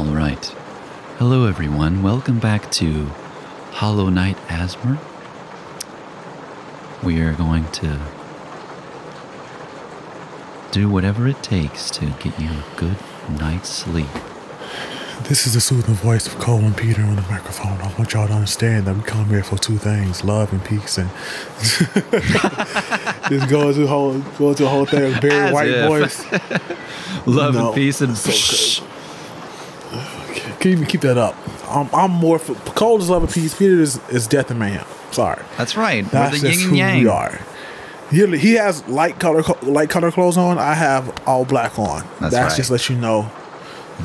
All right. Hello, everyone. Welcome back to Hollow Knight ASMR. We are going to do whatever it takes to get you a good night's sleep. This is the soothing voice of Cole and Peter on the microphone. I want y'all to understand that we come here for two things: love and peace. And just go to the whole, go to the whole thing. Very As white if. voice. Love No. and peace and So Keep keep that up. I'm, I'm more for Cole is love and peace. Peter is, is death and mayhem. Sorry, That's right. that's We're the just yin who and yang. we are. He, he has light color light color clothes on. I have all black on. That's That's, right. just let you know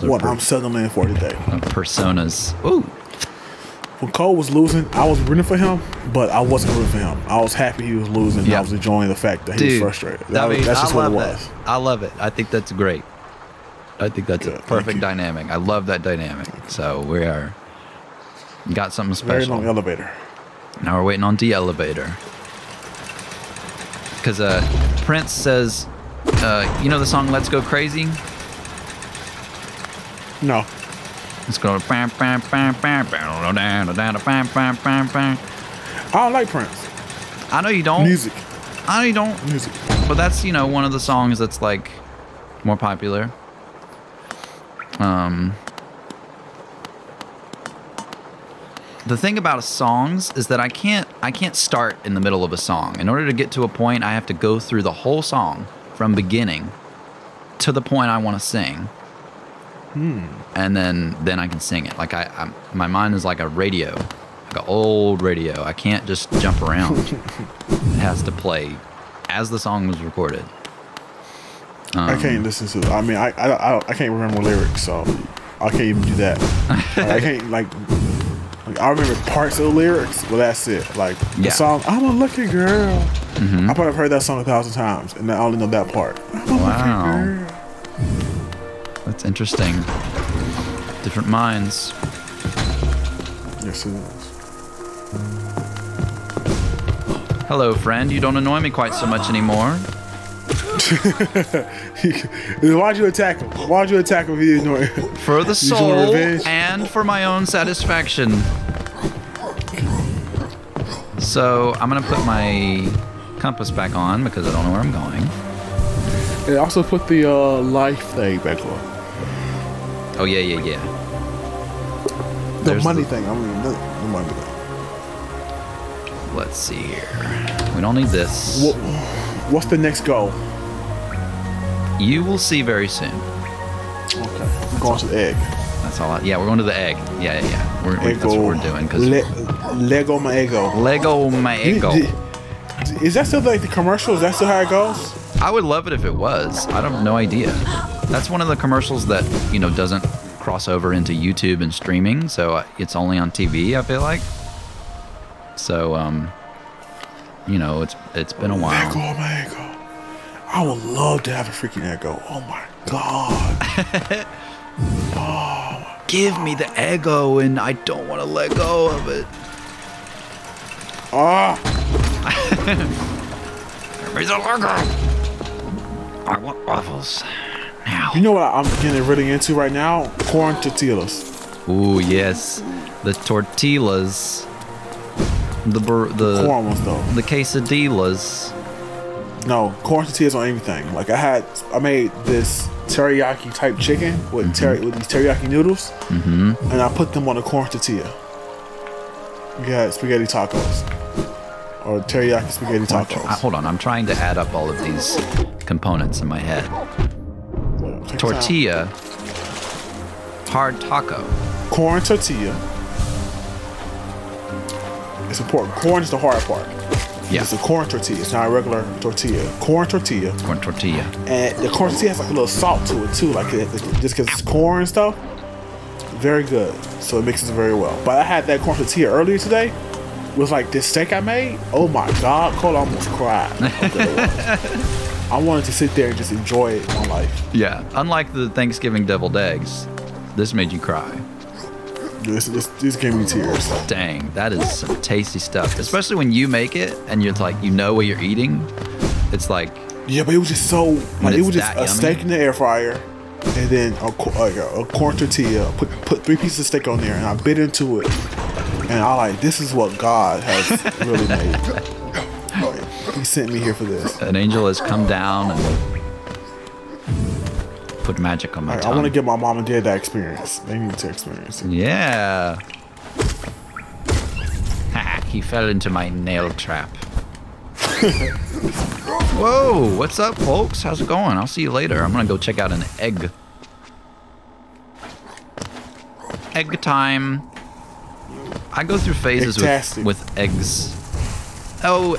what per- I'm settling in for today. uh, personas. Ooh. when Cole was losing, I was rooting for him, but I wasn't rooting for him. I was happy he was losing. Yeah. I was enjoying the fact that he Dude, was frustrated. I That was- mean, that's just I what it was. that. I love it. I think that's great. I think that's a perfect dynamic. I love that dynamic. So we are got something special. Very long elevator. Now we're waiting on the elevator. Because uh, Prince says, uh, you know the song "Let's Go Crazy"? No, bam, bam. I don't like Prince I know you don't. music. I know you don't. Music. But that's you know one of the songs that's like more popular. Um, the thing about songs is that I can't I can't start in the middle of a song. In order to get to a point, I have to go through the whole song from beginning to the point I want to sing. Hmm. And then then I can sing it. Like I, I my mind is like a radio, like an old radio. I can't just jump around. it has to play as the song was recorded. I Um, can't listen to. I mean, I I, I, I can't remember lyrics, so I can't even do that. Like, I can't like. like, I remember parts of the lyrics, but that's it. Like the song, "I'm a lucky girl." Mhm. I probably have heard that song a thousand times, and I only know that part. Wow. That's interesting. Different minds. Yes, it is. Hello, friend. You don't annoy me quite so much anymore. Why'd you attack him? Why'd you attack him if you didn't? For the soul and for my own satisfaction. So I'm gonna put my compass back on because I don't know where I'm going. And also put the uh, life thing back on. Oh yeah, yeah, yeah. The There's money the- thing. I mean, the, the money thing. Let's see here. We don't need this. What, what's the next goal? You will see very soon. Okay. We're going to the egg. That's all. I, yeah, we're going to the egg. Yeah, yeah, yeah. We're, that's what we're doing because Le- Lego my ego. Lego my ego. Is that still like the commercial? Is that still how it goes? I would love it if it was. I don't have no idea. That's one of the commercials that you know doesn't cross over into YouTube and streaming, so uh, it's only on TV. I feel like. So um, you know, it's it's been a while. Lego my ego. I would love to have a freaking ego. Oh my god. Give me the ego, and I don't want to let go of it. Ah, Give me the. I want waffles now. you know what I'm getting really into right now? Corn tortillas. Ooh yes, the tortillas, the bur- the Corn ones though. the quesadillas. No, corn tortillas on everything. Like I had, I made this teriyaki type chicken with teri- with these teriyaki noodles, Mm-hmm. and I put them on a corn tortilla. You got spaghetti tacos or teriyaki spaghetti tacos. hold on, I'm trying to add up all of these components in my head. Take. Tortilla, hard taco. corn tortilla. It's important. Corn is the hard part. Yeah. It's a corn tortilla. It's not a regular tortilla. Corn tortilla. Corn tortilla. And the corn tortilla has like a little salt to it too, like it, just because it's corn and stuff. Very good. So it mixes very well. But I had that corn tortilla earlier today with like this steak I made. Oh my god, Cole almost cried. how good it was. I wanted to sit there and just enjoy it my life. Yeah. Unlike the Thanksgiving deviled eggs, this made you cry. This, this, this gave me tears. Dang, that is some tasty stuff. Especially when you make it and you're like, you know what you're eating. It's like, Yeah, but it was just so like it was just a yummy? steak in the air fryer and then a, like a, a corn tortilla. Put put three pieces of steak on there, and I bit into it, and I like this is what God has really made. He sent me here for this. An angel has come down and put magic on my Like, I want to give my mom and dad that experience. They need to experience it. Yeah. He fell into my nail trap. Whoa, what's up, folks? How's it going? I'll see you later. I'm gonna go check out an egg. Egg time. I go through phases with, with eggs. Oh,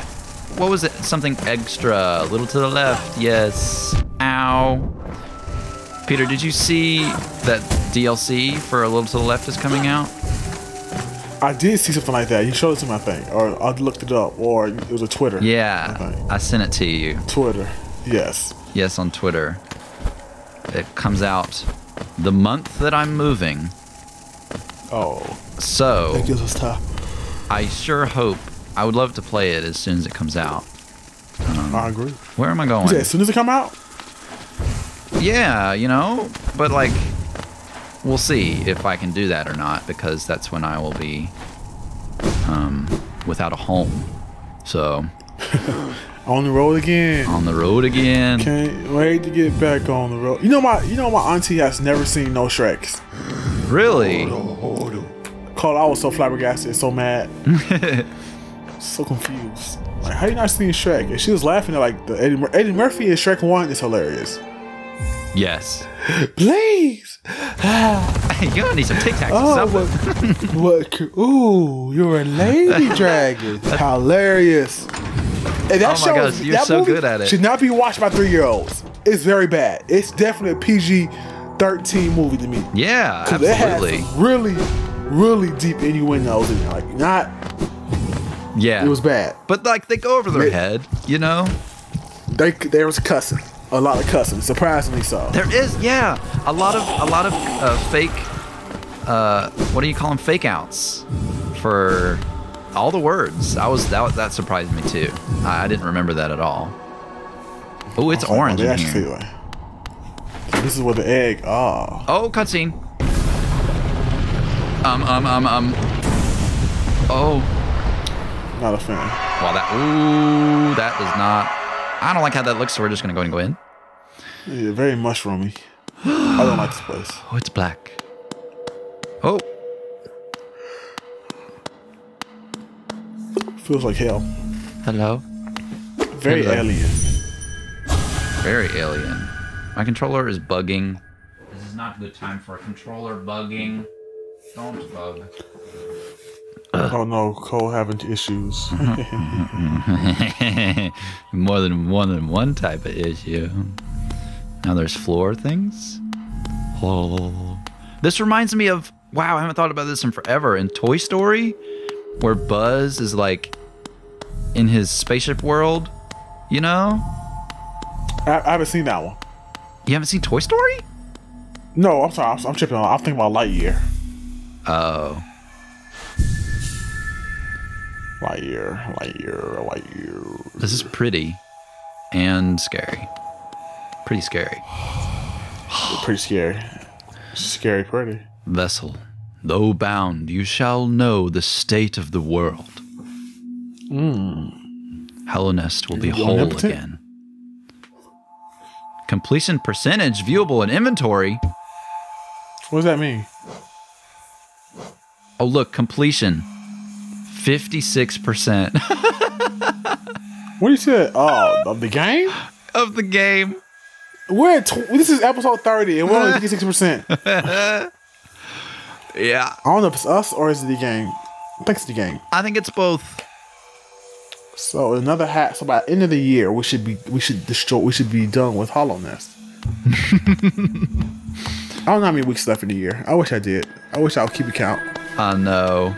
what was it? Something extra. A little to the left. Yes. Ow. Peter, did you see that DLC for A Little to the Left is coming out? I did see something like that. You showed it to me, I think, or I looked it up, or it was a Twitter. Yeah, Okay. I sent it to you. Twitter. Yes. Yes, on Twitter. It comes out the month that I'm moving. Oh, So that gives us time. I sure hope I would love to play it as soon as it comes out. I agree. Where am I going? as soon as it come out. Yeah, you know, but like, we'll see if I can do that or not because that's when I will be um, without a home. So On the road again. on the road again. Can't wait to get back on the road. You know my, you know my auntie has never seen no Shreks. Really? Cole, I was so flabbergasted, so mad, so confused. Like, how you not seeing Shrek? And she was laughing at like the Eddie, Mur- Eddie Murphy in Shrek One is hilarious. Yes. Please, you gonna need some Tic Tacs or oh, something. what, what? Ooh, you're a lady dragon. hilarious. And that Oh my show, gosh, you're that so good at it. Should not be watched by three year olds. It's very bad. It's definitely a PG thirteen movie to me. Yeah, it absolutely. really, really deep innuendos in there. Like not, Yeah. it was bad. but like they go over their It- head, you know? They there was cussing, a lot of cussing, surprisingly so. There is, yeah, a lot of a lot of uh, fake. Uh, what do you call them? Fake outs for all the words. I was that that surprised me too. I, I didn't remember that at all. Oh, it's orange They in here. like- This is where the egg. Oh, Oh, cutscene. Um, um, um, um. Oh, not a fan. wow, that. Ooh, that does not. I don't like how that looks, so we're just gonna go ahead and go in. Yeah, very mushroomy. I don't like this place. Oh, it's black. Oh, Feels like hell. hello. Very Hello. alien. Very alien. My controller is bugging. This is not a good time for a controller bugging. Don't bug. Oh no, Cole having issues. Mm-hmm, mm-hmm, mm-hmm. more than more than one type of issue. Now there's floor things. Oh. This reminds me of wow, I haven't thought about this in forever. In Toy Story, where Buzz is like in his spaceship world, you know? I, I haven't seen that one. You haven't seen Toy Story? No, I'm sorry. I'm, I'm tripping. on I'm thinking about Lightyear. Oh. Lightyear, Lightyear, Lightyear. This is pretty and scary. Pretty scary. Pretty scary. Scary, pretty. Vessel, though bound, you shall know the state of the world. Hmm. Hallownest will be whole again. Completion percentage viewable in inventory. What does that mean? Oh, look, completion 56% What do you say? Oh, of the game? of the game. We're at tw- this is episode 30 and we're only 56%. Yeah. I don't know if it's us or is it the game. I think it's the game. I think it's both. So another hat. So by the end of the year, we should be we should destroy. We should be done with Hallownest. I don't know how many weeks left in the year. I wish I did. I wish I would keep a count. I know.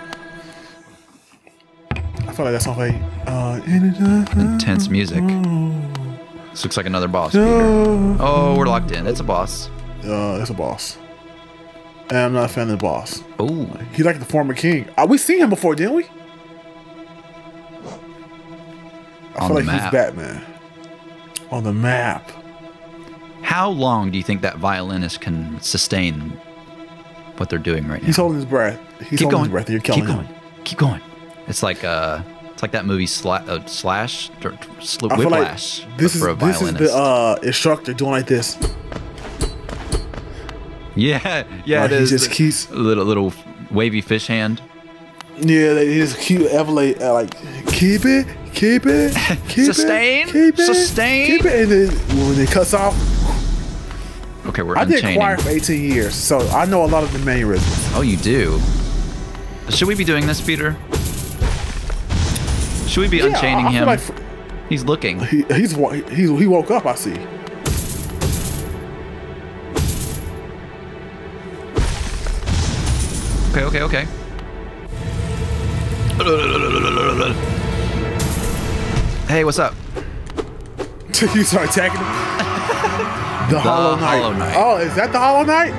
Feel like that's something. Uh. Intense music. This looks like another boss. Peter. Oh, we're locked in. It's a boss. Uh, it's a boss. And I'm not a fan of the boss. Oh, He's like the former king. Uh, we seen him before, didn't we? I On feel the like map. he's Batman. On the map. How long do you think that violinist can sustain what they're doing right now? He's holding his breath. He's Keep holding going. his breath. You're killing Keep him. going. Keep going. It's like uh, it's like that movie Sla- uh, Slash, or, Sl- feel like this for is a this is the uh, instructor doing like this. yeah, yeah, Like, it he is. just keeps- little little wavy fish hand. Yeah, they just keep elevate uh, like keep it, keep it, keep Sustain, it, keep it, sustain. keep it, and then when it cuts off, Okay, we're I did choir for 18 years, so I know a lot of the main mannerisms. Oh, you do. Should we be doing this, Peter? Should we be Yeah, unchaining him? like He's looking. he, he's he, he woke up. I see. Okay, okay, okay. Hey, what's up? you start attacking him. the, Hollow Knight. Hollow Knight. Oh, is that the Hollow Knight?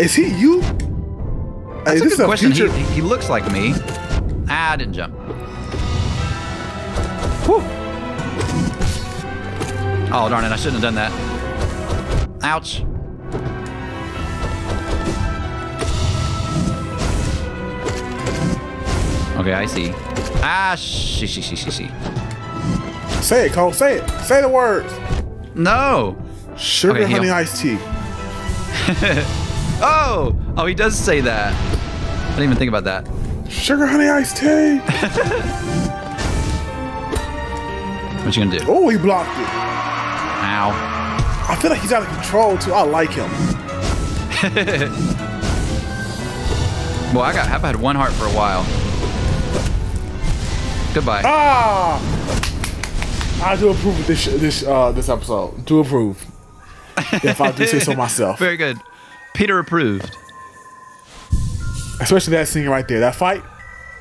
Is he you? That's Hey, a this good question. He, he looks like me. Ah, I didn't jump. Whew. Oh, darn it. I shouldn't have done that. Ouch. Okay, I see. Ah, she, she, she, she, she. Say it, Cole. Say it. Say the words. No. Sugar Okay, heal. honey iced tea. Oh, oh, he does say that. I didn't even think about that. Sugar honey iced tea. What you gonna do? oh, he blocked it. Ow. I feel like he's out of control too. I like him. Well, I got. I've had one heart for a while. Goodbye. Ah! I do approve of this this uh this episode. Do approve. if I do say so myself. Very good. Peter approved. Especially that scene right there. That fight,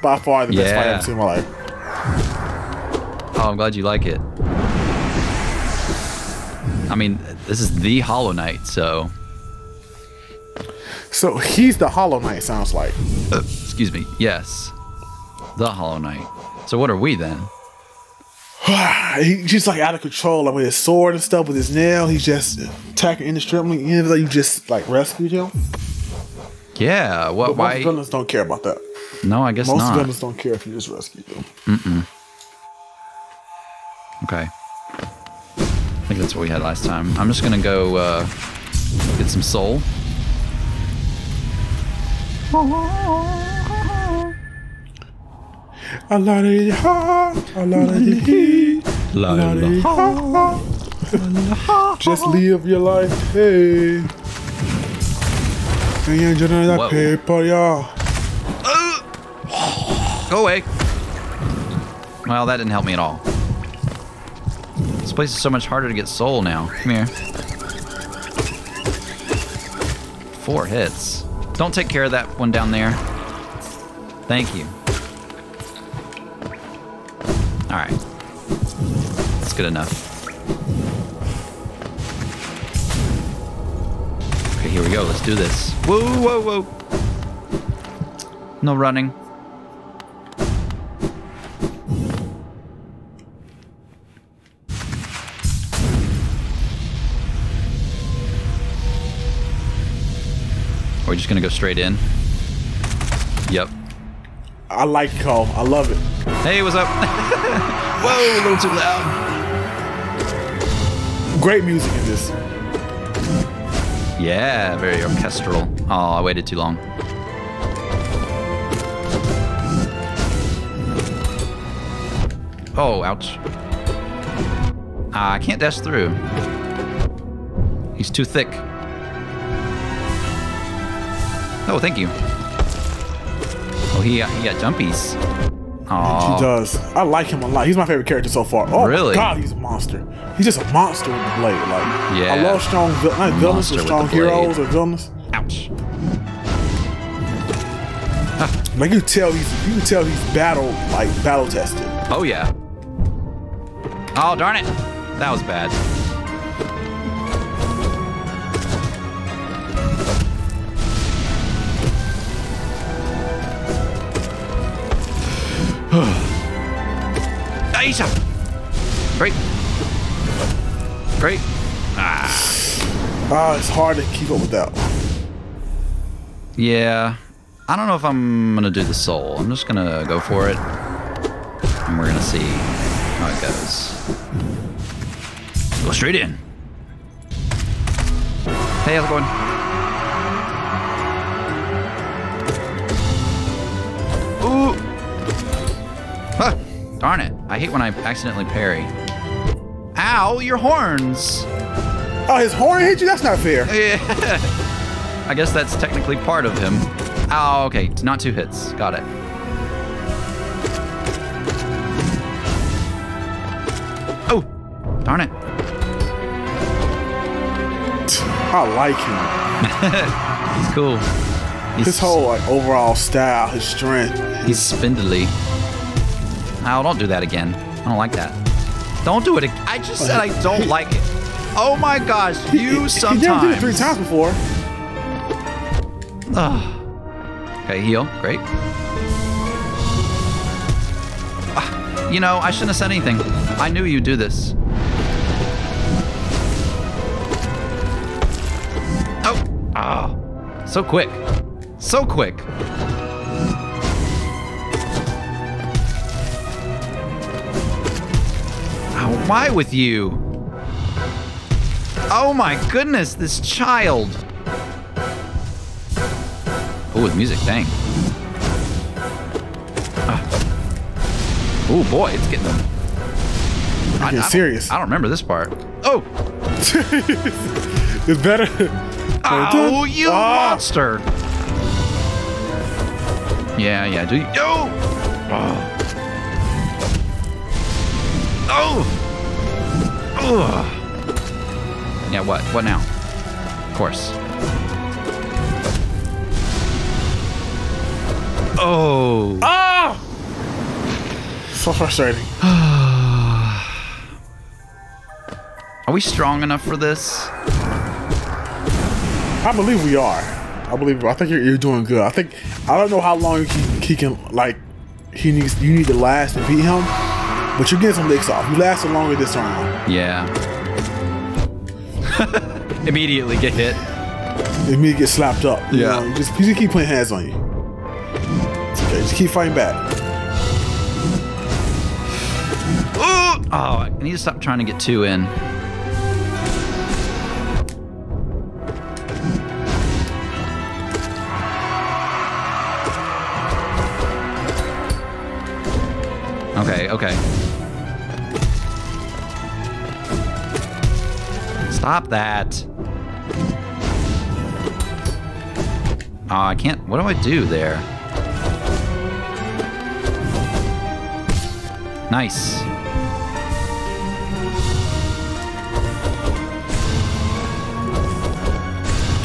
by far the best fight I've seen in my life. Oh, I'm glad you like it. I mean, this is the Hollow Knight, so So he's the Hollow Knight, sounds like. uh, excuse me. Yes, the Hollow Knight. So what are we then? He's just like out of control, like with his sword and stuff, with his nail. He's just attacking indiscriminately. You know, like you just like rescued him. Yeah. What? But most Why? villains don't care about that. No, I guess Most not. villains don't care if you just rescue them. Okay. I think that's what we had last time. I'm just gonna go uh, get some soul. A lot of ha, a lot of the he, a lot of ha. Just live your life, hey. And you're enjoying that Whoa. paper, y'all. Go away. Well, that didn't help me at all. This place is so much harder to get soul now. Come here. Four hits. Don't take care of that one down there. Thank you. Alright. That's good enough. Here we go. Let's do this. Whoa, whoa, whoa. No running. We're just gonna go straight in? Yep. I like Cole. I love it. Hey, what's up? Whoa, a little too loud. Great music in this. Yeah, very orchestral. Oh, I waited too long. Oh, ouch. Ah, I can't dash through. He's too thick. Oh, thank you. Oh, he, he got jumpies. He Oh, does. I like him a lot. He's my favorite character so far. Oh Really? god, he's a monster. He's just a monster with the blade. Like Yeah. I love strong not villains or strong heroes or villains. ouch. Like you tell he's you can tell he's battle like battle tested. Oh, yeah. Oh, darn it. That was bad. Aisha! Great. Great. Ah, ah, it's hard to keep up with that. Yeah. I don't know if I'm gonna do the soul. I'm just gonna go for it. And we're gonna see how it goes. Go straight in. Hey, how's it going? Darn it. I hate when I accidentally parry. Ow, your horns! Oh, his horn hit you? That's not fair. Yeah. I guess that's technically part of him. Oh, okay. Not two hits. Got it. Oh, darn it. I like him. He's cool. He's, His whole like overall style, his strength. He's spindly. Oh, don't do that again. I don't like that. Don't do it. ag- I just said I don't like it. Oh my gosh, you sometimes. did it three times before. Ugh. Okay, heal. Great. Ah, you know, I shouldn't have said anything. I knew you'd do this. Oh. Ah. So quick. So quick. Why with you? Oh my goodness, this child. Oh, with music, dang. Ah. Oh boy, it's getting. I, I serious. I don't remember this part. Oh, It's better. oh, you Ah. monster! Yeah, yeah. Do you? Oh, oh, oh. Ugh. Yeah. What? What now? Of course. Oh. Ah! So frustrating. Are we strong enough for this? I believe we are. I believe. I think you're, you're doing good. I think. I don't know how long he, he can like. He needs. You need to last to beat him, but you're getting some licks off. You lasted longer this round. Yeah. Immediately get hit. It me get slapped up. You Yeah. know, you just, you just keep putting hands on you. It's okay. Just keep fighting back. Oh, I need to stop trying to get two in. Okay, okay. Stop that. Oh, I can't. What do I do there? Nice.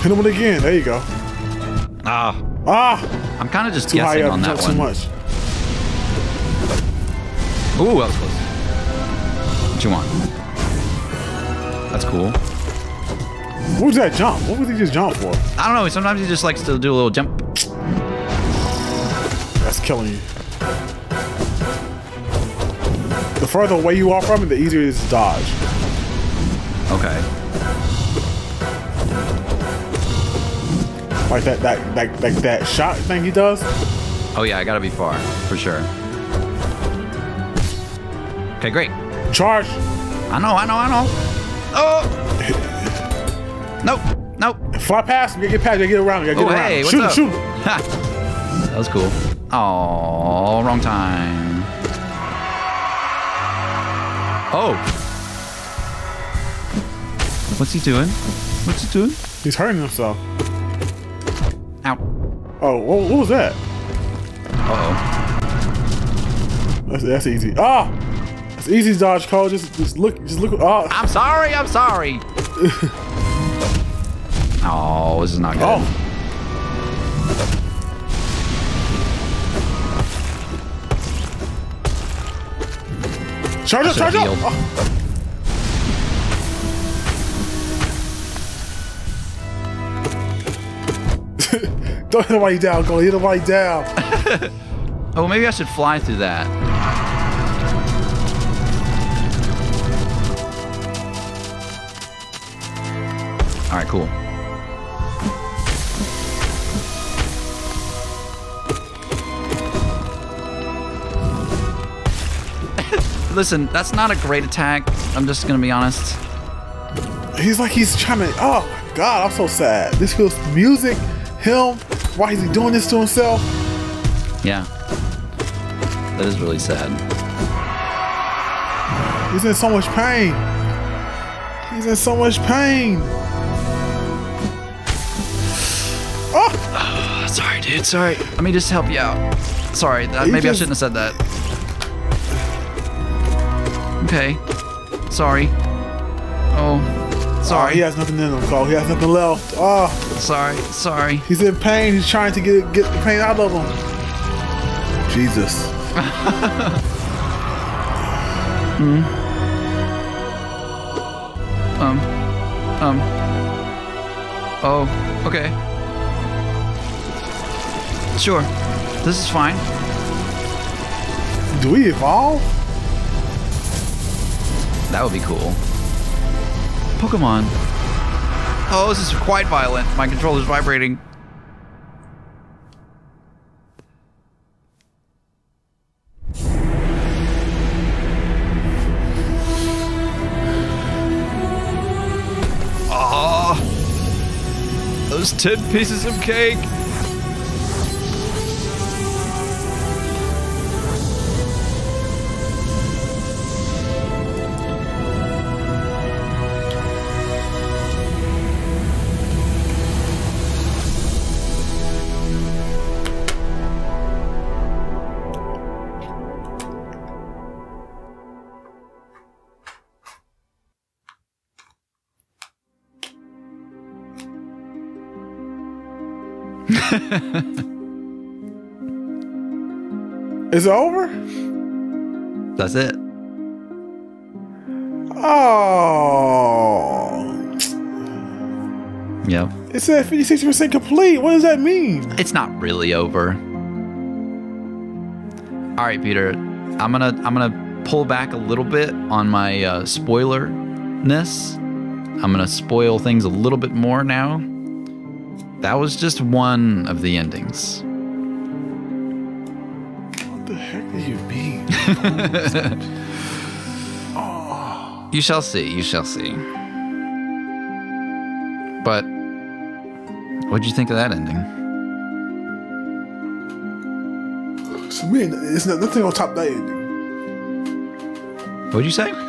Hit him again. There you go. Ah, Ah! I'm kind of just Too high guessing up. on that Too one. much. Ooh, that was close. What you want? What was that jump? What was he just jump for? I don't know. Sometimes he just likes to do a little jump. That's killing you. The further away you are from it, the easier it is to dodge. Okay. Like that, that, that, like that shot thing he does. Oh yeah, I gotta be far for sure. Okay, great. Charge. I know, I know, I know. Oh. Nope. Nope. Fly past him. Get, get past. Get, get around. Get, get Oh around. hey, what's shoot up? him. Shoot him. Ha. that was cool. Oh, wrong time. Oh. What's he doing? What's he doing? He's hurting himself. Ow. Oh, what, what was that? Uh oh. That's, that's easy. Ah, it's easy dodge, Cole. Just, just look, just look. Oh, I'm sorry. I'm sorry. Oh, this is not good. Oh. Charge up, charge up! Don't hit the way down, Golly. Hit the way down. oh, maybe I should fly through that. All right, cool. Listen, that's not a great attack. I'm just gonna be honest. He's like he's trying to. Oh my god, I'm so sad. This feels music, him. Why is he doing this to himself? Yeah. That is really sad. He's in so much pain. He's in so much pain. Oh, Sorry, dude. Sorry. Let me just help you out. Sorry. That, maybe just- I shouldn't have said that. Okay. Sorry. Oh. sorry. Sorry. he has nothing in him, Cole. He has nothing left. Oh, Sorry. Sorry. he's in pain. He's trying to get get the pain out of him. Jesus. Hmm. Um. Um. Oh. Okay. Sure. This is fine. Do we evolve? That would be cool. Pokemon. Oh, this is quite violent. My controller's vibrating. Ah, those 10 pieces of cake. Is it over? That's it. Oh. Yep. It said 56% complete. What does that mean? It's not really over. All right, Peter. I'm gonna I'm gonna pull back a little bit on my uh, spoiler-ness. I'm gonna spoil things a little bit more now. That was just one of the endings. What the heck do you mean? You shall see. You shall see. But what'd you think of that ending? So, man, it's not, nothing on top of that ending. What'd you say?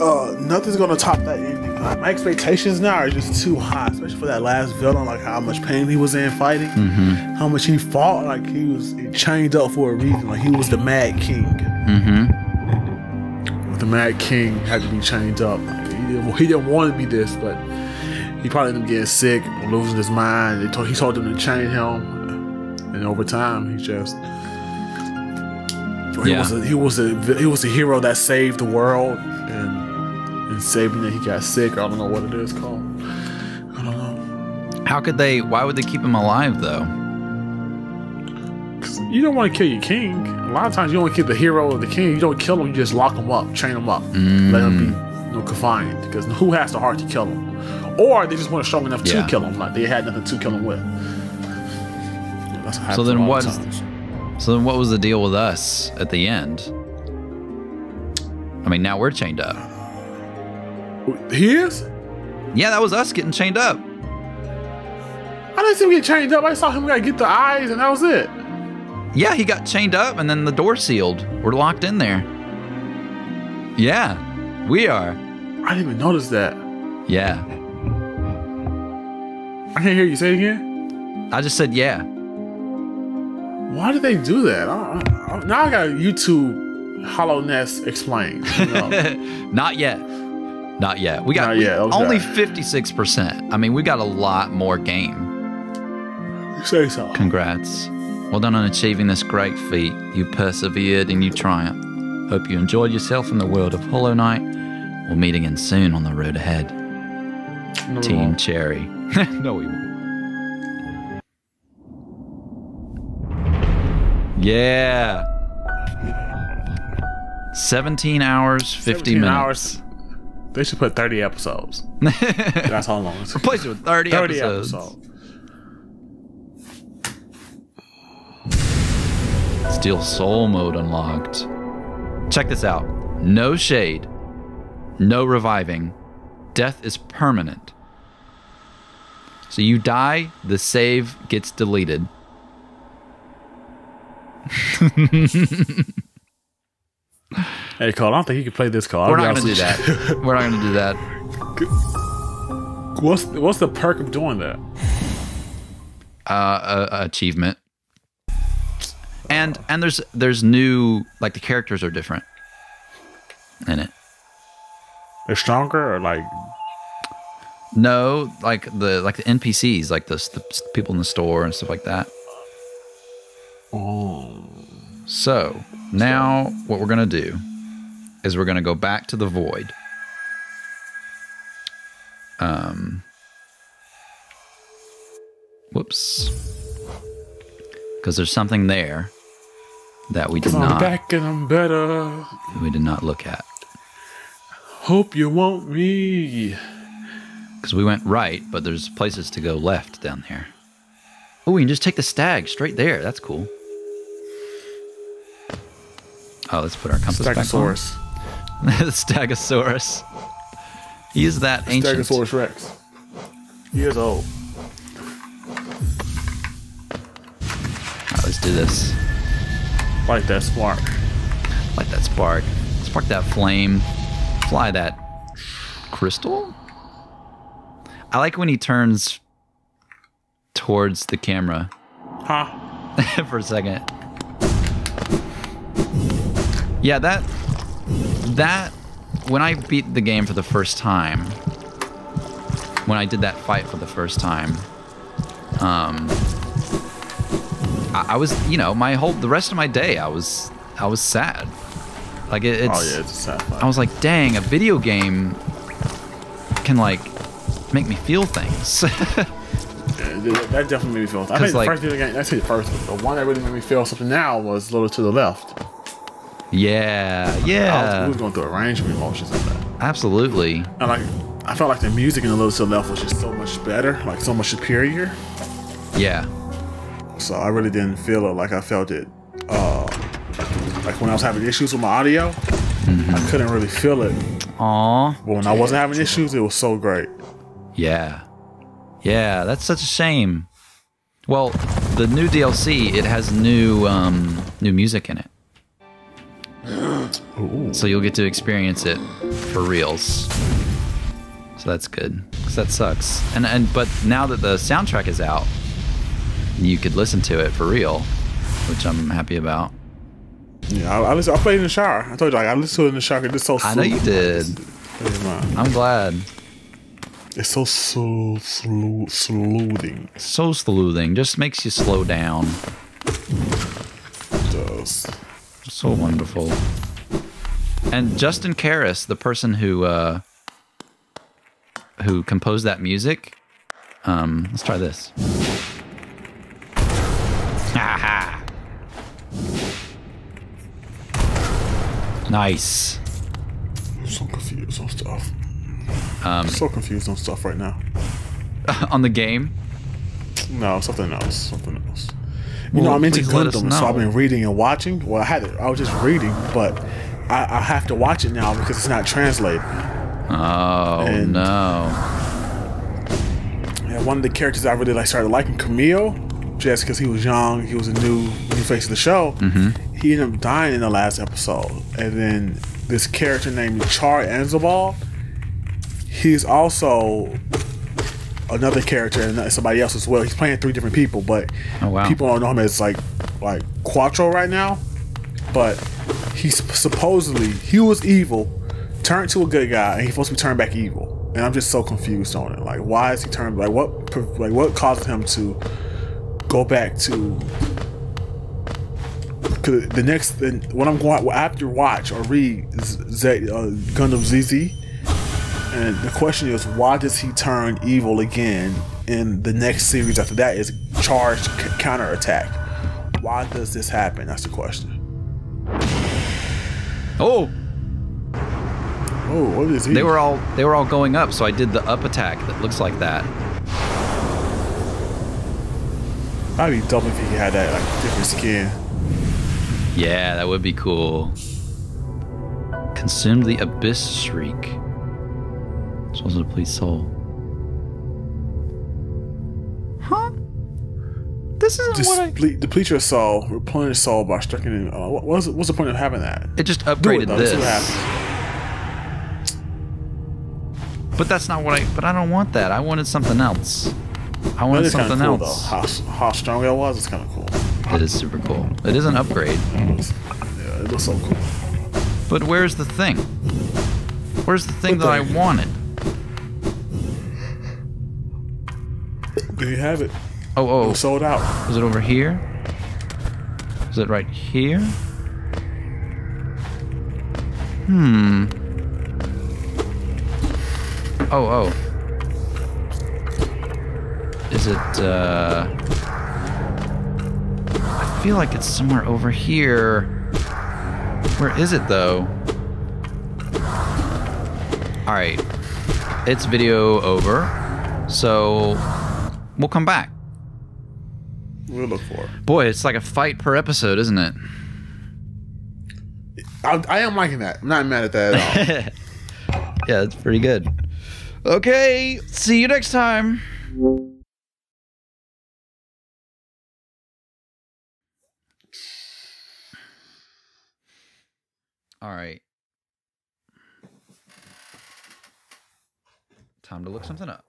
Uh, nothing's gonna top that ending. My expectations now are just too high, especially for that last villain. Like how much pain he was in fighting, how much he fought. Like he was chained up for a reason. Like he was the Mad King. Mm-hmm. The Mad King had to be chained up. Like, he, didn't, he didn't want to be this, but he probably ended up getting sick, losing his mind. They told, he told them to chain him, and over time, he just. He Yeah. was a, he was a he was a hero that saved the world, and in saving it, he got sick. I don't know what it is called. I don't know. How could they? Why would they keep him alive though? 'Cause you don't want to kill your king. A lot of times, you don't kill the hero of the king. You don't kill him. You just lock him up, chain him up, let him be you know, confined. Because who has the heart to kill him? Or they just weren't strong enough Yeah. to kill him. Like they had nothing to kill him with. Happens then what. So then, what was the deal with us at the end? I mean, now we're chained up. He is. Yeah, that was us getting chained up. I didn't see him get chained up. I saw him like, get the eyes, and that was it. Yeah, he got chained up and then the door sealed. We're locked in there. Yeah, we are. I didn't even notice that. Yeah. I can't hear you say it again. I just said yeah. Why did they do that? I, I, I- now I got YouTube Hallownest explained. You know? Not yet. Not yet. We got yet, okay. only 56%. I mean, we got a lot more game. you say so. Congrats. Well done on achieving this great feat. You persevered and you triumphed. Hope you enjoyed yourself in the world of Hollow Knight. We'll meet again soon on the road ahead. No, Team won't. Cherry. no, we won't. Yeah. 17 hours, 50 17 minutes. hours. They should put 30 episodes. That's how long it's Replace it with 30, 30 episodes. episodes. Steel Soul mode unlocked. Check this out. No shade. No reviving. Death is permanent. So you die, the save gets deleted. Hey, Cole, I don't think you can play this. I'll We're not going to do that. We're not going to do that. What's, what's the perk of doing that? Uh, uh, achievement. And and there's there's new like the characters are different in it. They're stronger or like. No, like the like the NPCs, like the, the people in the store and stuff like that. Oh. So now what we're gonna do is we're gonna go back to the void. Um. Whoops. Because there's something there that we did I'm not back and I'm better. we did not look at Hope you want me. because we went right, but there's places to go left down there. Oh, we can just take the stag straight there. That's cool. Oh, let's put our compass back on. Stegosaurus. He is that ancient. Stegosaurus Rex. Years old. Alright, let's do this. Like that spark. Light that spark. Spark that flame. Fly that crystal. I like when he turns towards the camera Huh? for a second. Yeah, that that when I beat the game for the first time, when I did that fight for the first time, um, I, I was, you know, my whole the rest of my day, I was, I was sad. Like it, it's, oh yeah, it's a sad fight. I was like, dang, a video game can like make me feel things. Yeah, that- definitely made me feel. I think the first video game. That's the first. The one that really made me feel something now was a little to the left. Yeah, yeah. I was, we was going through a range of emotions in that. absolutely. And like, I felt like the music in the little left was just so much better, like so much superior. Yeah, So I really didn't feel it like I felt it. Uh, like when I was having issues with my audio, Mm-hmm. I couldn't really feel it. aw. But when I wasn't having issues, it was so great. Yeah. Yeah, that's such a shame. Well, the new DLC, it has new um new music in it. Ooh. So you'll get to experience it for reals. So that's good. Cuz that sucks. And and but now that the soundtrack is out, you could listen to it for real, which I'm happy about. Yeah, I, I, listen, I played in the shower. I told you, like, I listened to it in the shower. 'cause It's so. I know you soothing. did. I'm glad. It's so so slo- soothing. So soothing. Just makes you slow down. It does. So wonderful. And Justin Karras, the person who uh, who composed that music, um, let's try this. Aha! Nice. I'm so confused on stuff. Um, I'm so confused on stuff right now. on the game. No, something else. Something else. You know, I'm into Gundam, so. I've been reading and watching. Well, I had it. I was just reading, but I, I have to watch it now because it's not translated. Oh And- no! Yeah, one of the characters I really like started liking, Kamille, just because he was young, he was a new new face of the show. Mm-hmm. He ended up dying in the last episode, and then this character named Char Aznable, he's also another character and somebody else as well. He's playing three different people, but Oh, wow. people don't know him as like like Quattro right now. But he's supposedly he was evil, turned to a good guy, and he's supposed to be turned back evil. And I'm just so confused on it. Like, why is he turned? Like, what? Like, what caused him to go back to? Cause the next, when I'm going after watch or read Z, uh, Gundam ZZ, and the question is, why does he turn evil again? In the next series after that is Char's c- counterattack. Why does this happen? That's the question. Oh, Oh, what is he? They were all they were all going up, so I did the up attack that looks like that. I'd be dumb if he had that like different skin. Yeah, that would be cool. Consumed the abyss shriek. Supposed to deplete soul. Huh? This isn't Just what I. deplete, deplete your soul, replenish soul by striking. In, uh, what, what's, what's the point of having that? It just Do upgraded it though. this. What. But that's not what I. But I don't want that. I wanted something else. I That wanted is kind something of cool else. though. How, how strong it was it's kind of cool. It is super cool. It is an upgrade. It looks, yeah, it looks so cool. But where's the thing? Where's the thing What that I wanted? There you have it. Oh, It oh. was sold out. Is it over here? Is it right here? Hmm. Oh, oh. Is it, uh. I feel like it's somewhere over here. Where is it, though? Alright. It's video over. So. We'll come back. We'll look for it. Boy, it's like a fight per episode, isn't it? I, I am liking that. I'm not mad at that at all. yeah, it's pretty good. Okay, see you next time. All right. Time to look something up.